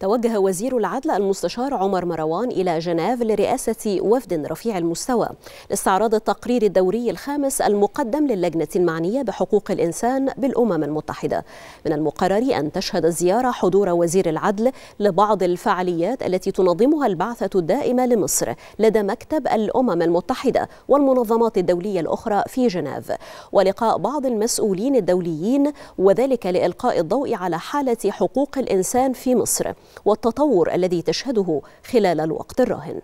توجه وزير العدل المستشار عمر مروان إلى جنيف لرئاسة وفد رفيع المستوى لاستعراض التقرير الدوري الخامس المقدم للجنة المعنية بحقوق الإنسان بالأمم المتحدة. من المقرر أن تشهد الزيارة حضور وزير العدل لبعض الفعاليات التي تنظمها البعثة الدائمة لمصر لدى مكتب الأمم المتحدة والمنظمات الدولية الأخرى في جنيف. ولقاء بعض المسؤولين الدوليين وذلك لإلقاء الضوء على حالة حقوق الإنسان في مصر. والتطور الذي تشهده خلال الوقت الراهن.